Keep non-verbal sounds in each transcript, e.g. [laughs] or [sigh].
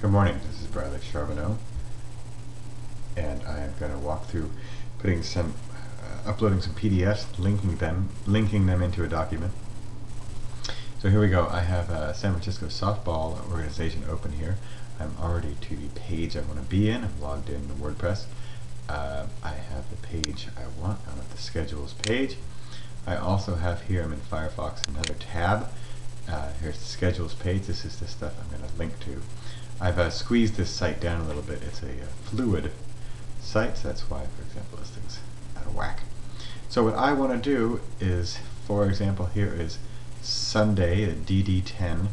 Good morning, this is Bradley Charbonneau, and I am going to walk through putting some, uh, uploading some PDFs, linking them, linking them into a document. So here we go. I have a San Francisco softball organization open here. I'm already to the page I want to be in. I'm logged in to WordPress. Uh, I have the page I want. I'm at the schedules page. I also have here, I'm in Firefox, another tab. Uh, here's the schedules page. This is the stuff I'm going to link to. I've uh, squeezed this site down a little bit. It's a uh, fluid site, so that's why, for example, this thing's out of whack. So what I want to do is, for example, here is Sunday, a DD10.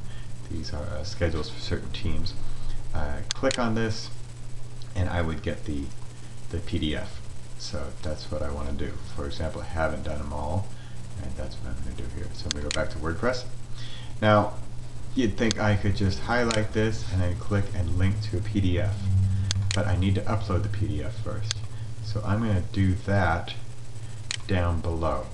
These are uh, schedules for certain teams. Uh, click on this, and I would get the the PDF. So that's what I want to do. For example, I haven't done them all, and that's what I'm going to do here. So I'm going to go back to WordPress. Now, you'd think I could just highlight this and then click and link to a PDF. But I need to upload the PDF first. So I'm going to do that down below.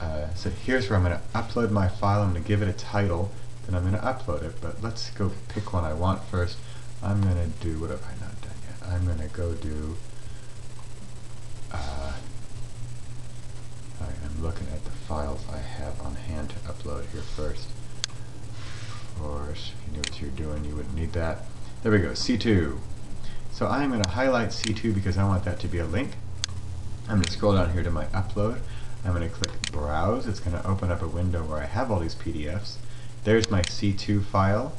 Uh, so here's where I'm going to upload my file. I'm going to give it a title. Then I'm going to upload it. But let's go pick one I want first. I'm going to do, what have I not done yet? I'm going to go do, uh, I'm looking at the files I have on hand to upload here first course, if you knew what you're doing, you wouldn't need that. There we go, C2. So I'm going to highlight C2 because I want that to be a link. I'm going to scroll down here to my upload. I'm going to click Browse. It's going to open up a window where I have all these PDFs. There's my C2 file.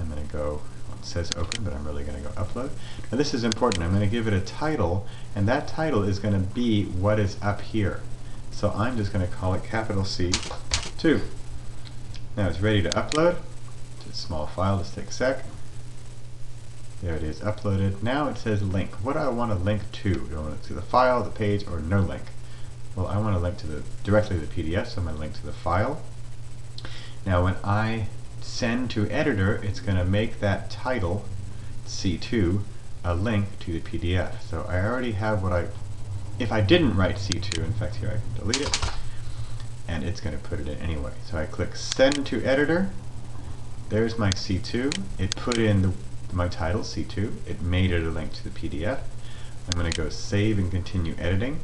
I'm going to go, well, it says open, but I'm really going to go upload. Now this is important. I'm going to give it a title, and that title is going to be what is up here. So I'm just going to call it capital C2. Now it's ready to upload a small file, just take a sec. There it is, uploaded. Now it says link. What do I want to link to? Do I want to the file, the page, or no link? Well, I want to link to the directly to the PDF, so I'm going to link to the file. Now when I send to editor, it's going to make that title, C2, a link to the PDF. So I already have what I, if I didn't write C2, in fact here I can delete it, and it's going to put it in anyway. So I click send to editor, there's my C2. It put in the, my title, C2. It made it a link to the PDF. I'm going to go save and continue editing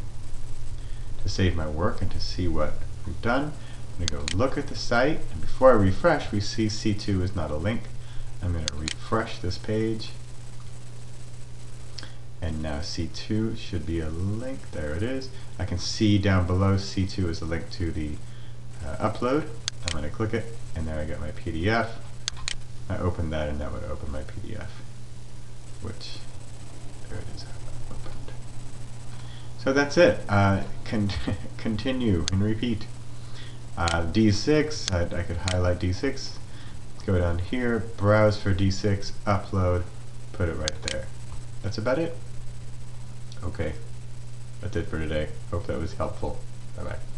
to save my work and to see what we've done. I'm going to go look at the site, and before I refresh, we see C2 is not a link. I'm going to refresh this page, and now C2 should be a link. There it is. I can see down below C2 is a link to the uh, upload. I'm going to click it, and there I get my PDF. I opened that and that would open my PDF, which, there it is, opened. So that's it. Uh, con [laughs] continue and repeat. Uh, D6, I, I could highlight D6, go down here, browse for D6, upload, put it right there. That's about it. Okay, that's it for today. Hope that was helpful. Bye-bye.